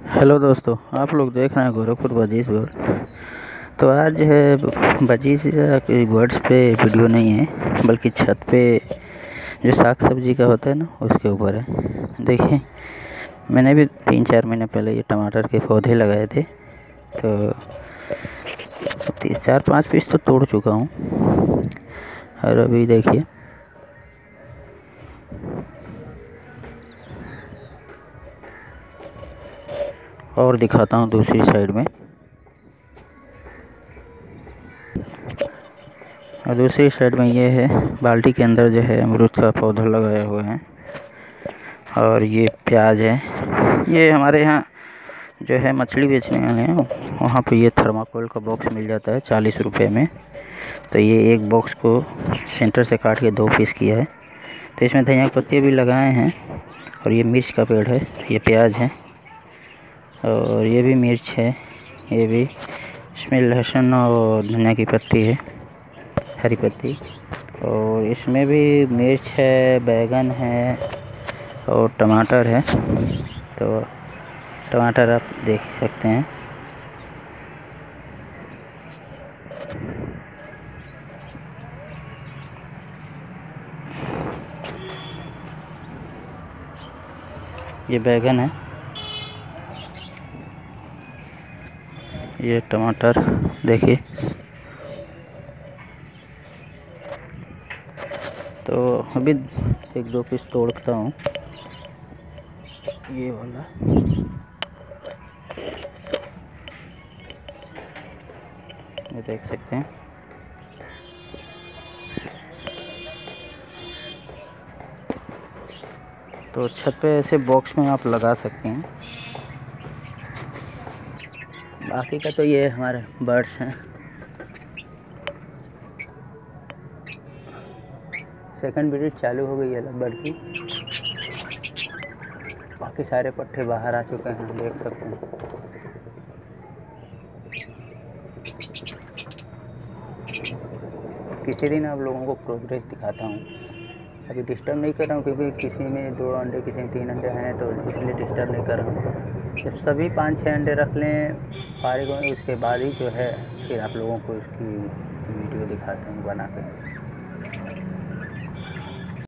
Hello दोस्तों, आप लोग देख रहे हैं गोरखपुर बजीज वर्ल्ड। तो आज जो है बजीज के वर्ड्स पे वीडियो नहीं है, बल्कि छत पे जो साग सब्ज़ी का होता है ना, उसके ऊपर है। देखिए, मैंने भी तीन चार महीने पहले ये टमाटर के पौधे लगाए थे तो चार पाँच पीस तो तोड़ चुका हूँ। और अभी देखिए और दिखाता हूँ दूसरी साइड में। और दूसरी साइड में ये है, बाल्टी के अंदर जो है अमरूद का पौधा लगाया हुआ है। और ये प्याज है। ये हमारे यहाँ जो है मछली बेचने वाले हैं। वहाँ पे ये थर्माकोल का बॉक्स मिल जाता है चालीस रुपए में। तो ये एक बॉक्स को सेंटर से काट के दो पीस किया है। तो इसमें धनिया पत्ती भी लगाए हैं। और ये मिर्च का पेड़ है, ये प्याज है। और ये भी मिर्च है, ये भी। इसमें लहसुन और धनिया की पत्ती है, हरी पत्ती। और इसमें भी मिर्च है, बैगन है और टमाटर है। तो टमाटर आप देख सकते हैं। ये बैगन है। ये टमाटर, देखिए। तो अभी एक दो पीस तोड़ता हूँ। ये वाला। ये देख सकते हैं। तो छत पे ऐसे बॉक्स में आप लगा सकते हैं। बाकी का तो ये हमारे बर्ड्स हैं। सेकंड ब्रीड चालू हो गई है बर्ड की। बाकी सारे पट्टे बाहर आ चुके हैं, देख सकते हैं। किसी दिन आप लोगों को प्रोग्रेस दिखाता हूँ। अभी डिस्टर्ब नहीं कर रहा हूँ, क्योंकि किसी में दो अंडे, किसी में तीन अंडे हैं तो इसलिए डिस्टर्ब नहीं कर रहा हूँ। जब सभी पाँच छः अंडे रख लें फारिग उसके बाद ही जो है, फिर आप लोगों को इसकी वीडियो दिखाते हैं, बना कर